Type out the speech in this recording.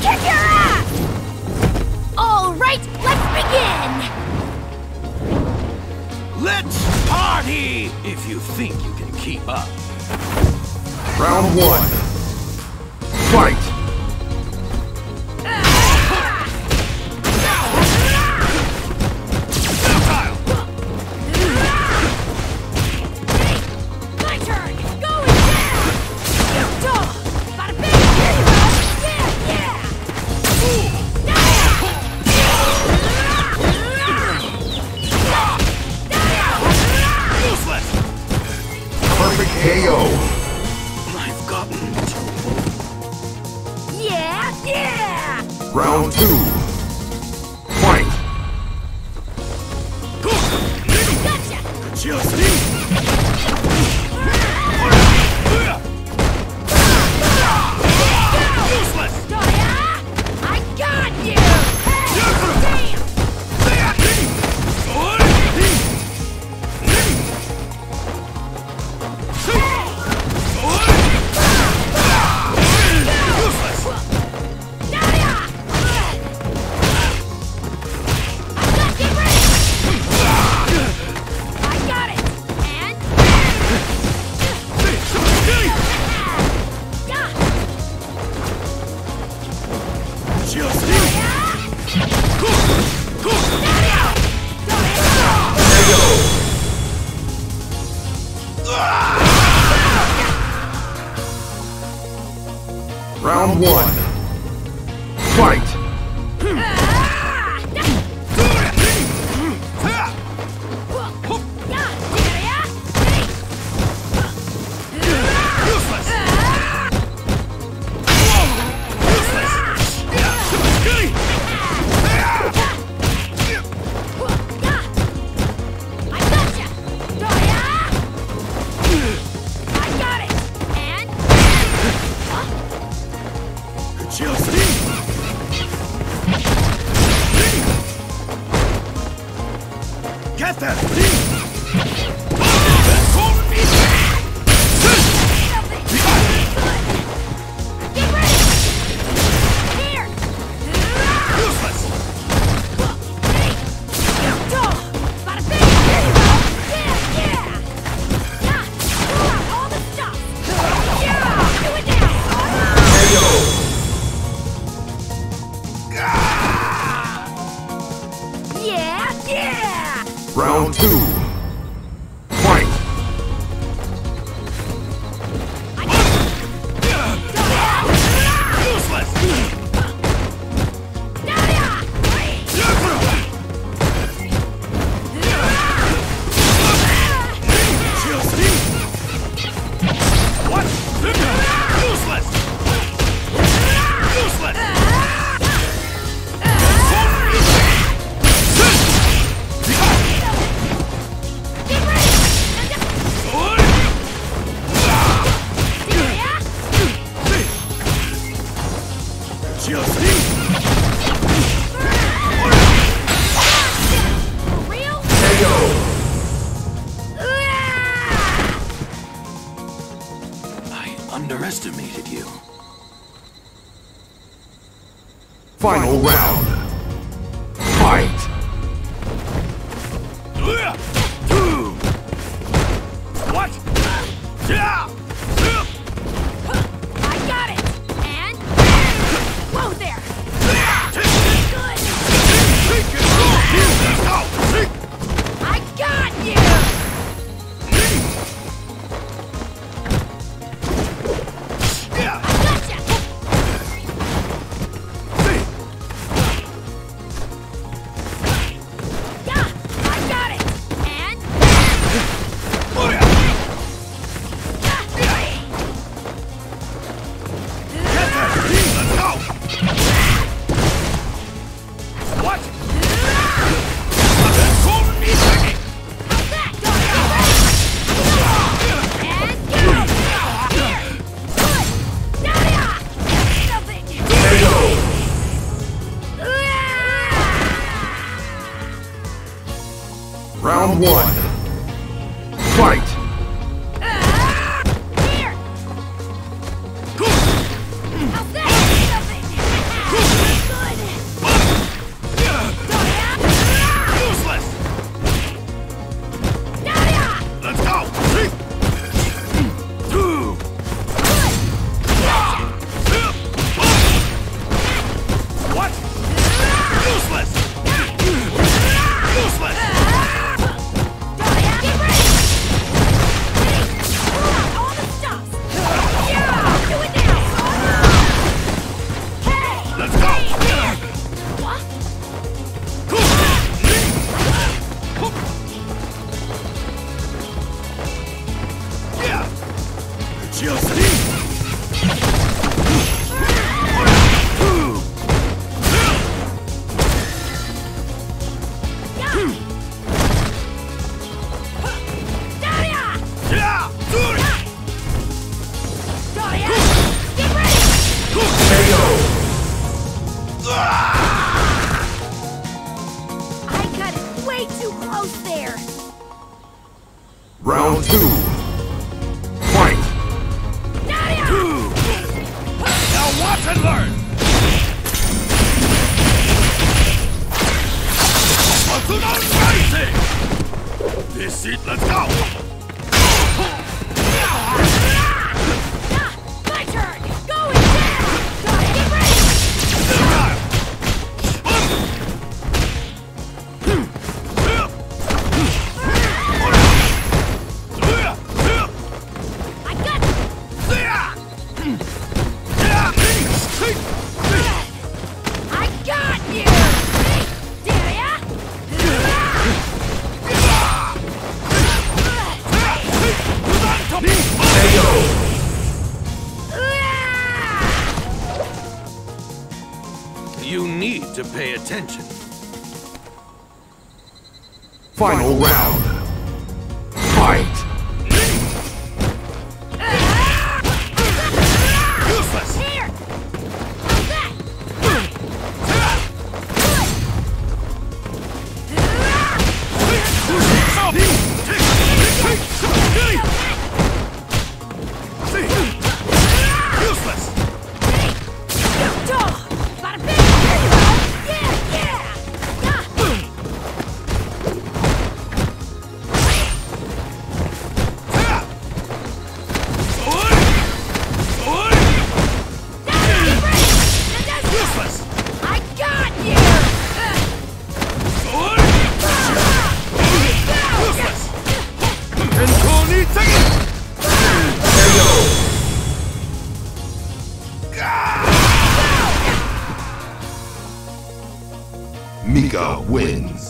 kick your ass! All right, let's begin! Let's party! If you think you can keep up. Round one. Fight! Round two. One. Useless! I underestimated you. Final round. One. Round two. Fight. Now watch and learn. Matsuno Rising. This it. Let's go. To pay attention. Final round. Mika wins.